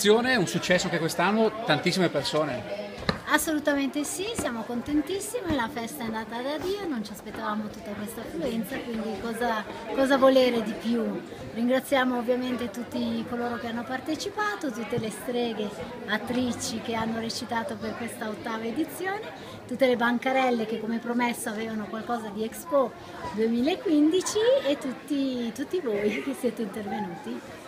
Un successo che quest'anno, tantissime persone. Assolutamente sì, siamo contentissime, la festa è andata da Dio, non ci aspettavamo tutta questa affluenza, quindi cosa, cosa, volere di più? Ringraziamo ovviamente tutti coloro che hanno partecipato, tutte le streghe attrici che hanno recitato per questa ottava edizione, tutte le bancarelle che come promesso avevano qualcosa di Expo 2015 e tutti, tutti voi che siete intervenuti.